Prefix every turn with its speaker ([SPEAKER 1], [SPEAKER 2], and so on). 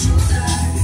[SPEAKER 1] Suicide.